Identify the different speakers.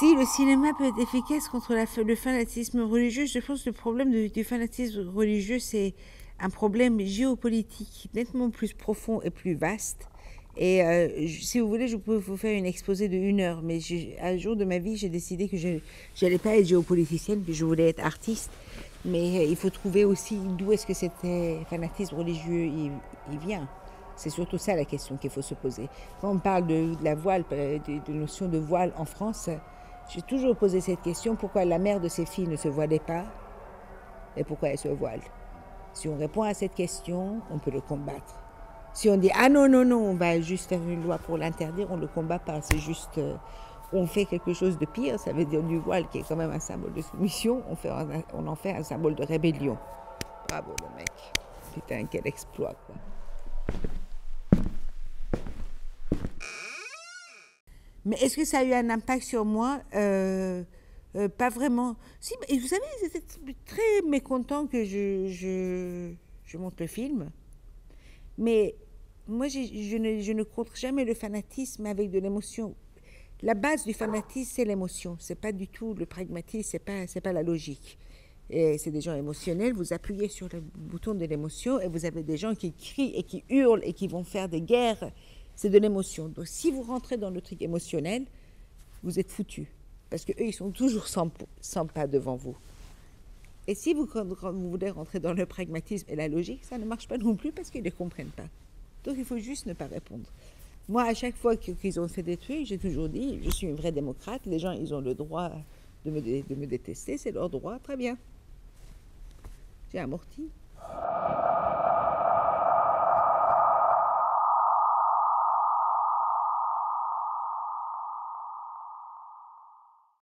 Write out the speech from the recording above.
Speaker 1: Si le cinéma peut être efficace contre le fanatisme religieux, je pense que le problème du, fanatisme religieux, c'est un problème géopolitique nettement plus profond et plus vaste. Et euh, si vous voulez, je peux vous faire une exposé de une heure, mais un jour de ma vie, j'ai décidé que je n'allais pas être géopoliticienne, que je voulais être artiste. Mais euh, il faut trouver aussi d'où est-ce que cet fanatisme religieux il, vient. C'est surtout ça la question qu'il faut se poser. Quand on parle de, de la voile, de, de, notion de voile en France, j'ai toujours posé cette question pourquoi la mère de ces filles ne se voilait pas et pourquoi elle se voile? Si on répond à cette question, on peut le combattre. Si on dit ah non, non, non, on va juste faire une loi pour l'interdire, on ne le combat pas. C'est juste. Euh, on fait quelque chose de pire, ça veut dire du voile qui est quand même un symbole de soumission, on, on en fait un symbole de rébellion. Bravo le mec. Putain, quel exploit quoi. Mais est-ce que ça a eu un impact sur moi? Euh, euh, Pas vraiment. Si, et vous savez, j'étais très mécontent que je, je, monte le film. Mais moi, je, ne, je ne contre jamais le fanatisme avec de l'émotion. La base du fanatisme, c'est l'émotion. C'est pas du tout le pragmatisme, c'est pas, pas la logique. Et c'est des gens émotionnels. Vous appuyez sur le bouton de l'émotion et vous avez des gens qui crient et qui hurlent et qui vont faire des guerres c'est de l'émotion. Donc si vous rentrez dans le truc émotionnel, vous êtes foutu. Parce qu'eux, ils sont toujours sans, sans, pas devant vous. Et si vous, vous voulez rentrer dans le pragmatisme et la logique, ça ne marche pas non plus parce qu'ils ne comprennent pas. Donc il faut juste ne pas répondre. Moi, à chaque fois qu'ils ont fait des trucs, j'ai toujours dit, je suis une vraie démocrate, les gens, ils ont le droit de me, de me détester, c'est leur droit, très bien. J'ai amorti.